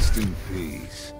Rest in peace.